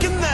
broken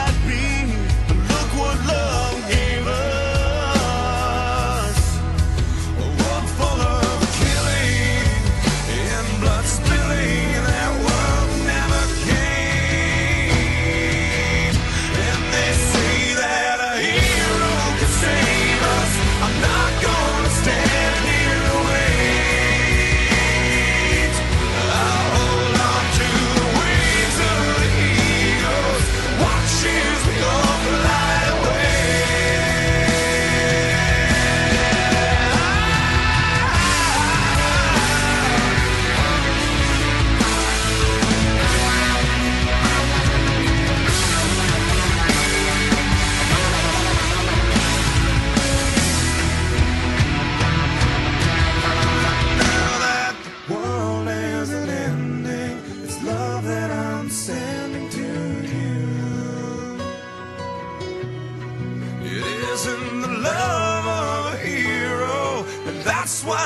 in the love of a hero, and that's why.